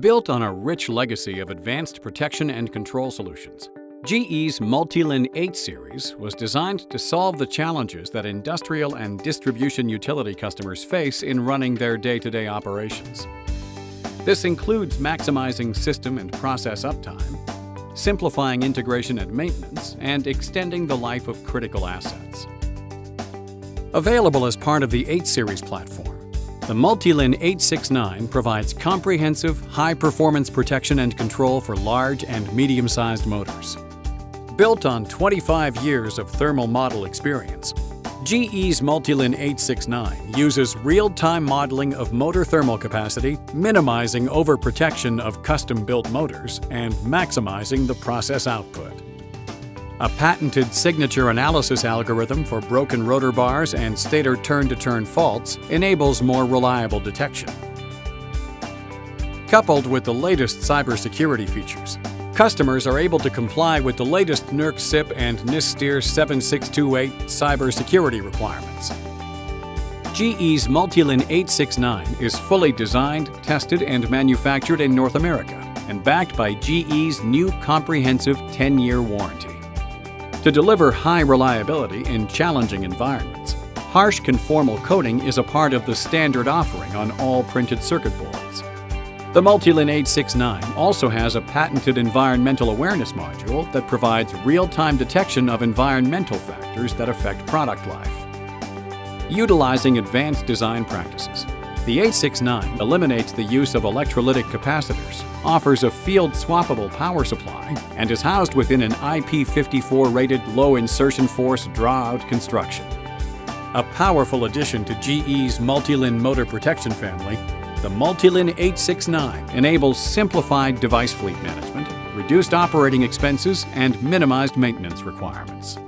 Built on a rich legacy of advanced protection and control solutions, GE's Multilin 8 series was designed to solve the challenges that industrial and distribution utility customers face in running their day-to-day operations. This includes maximizing system and process uptime, simplifying integration and maintenance, and extending the life of critical assets. Available as part of the 8 series platform, the Multilin 869 provides comprehensive, high-performance protection and control for large and medium-sized motors. Built on 25 years of thermal model experience, GE's Multilin 869 uses real-time modeling of motor thermal capacity, minimizing overprotection of custom-built motors and maximizing the process output. A patented signature analysis algorithm for broken rotor bars and stator turn-to-turn faults enables more reliable detection. Coupled with the latest cybersecurity features, customers are able to comply with the latest NERC CIP and NIST 7628 cybersecurity requirements. GE's Multilin 869 is fully designed, tested, and manufactured in North America and backed by GE's new comprehensive 10-year warranty. To deliver high reliability in challenging environments, harsh conformal coating is a part of the standard offering on all printed circuit boards. The Multilin 869 also has a patented environmental awareness module that provides real-time detection of environmental factors that affect product life. Utilizing advanced design practices, the 869 eliminates the use of electrolytic capacitors, offers a field swappable power supply, and is housed within an IP54 rated low insertion force draw-out construction. A powerful addition to GE's Multilin motor protection family, the Multilin 869 enables simplified device fleet management, reduced operating expenses, and minimized maintenance requirements.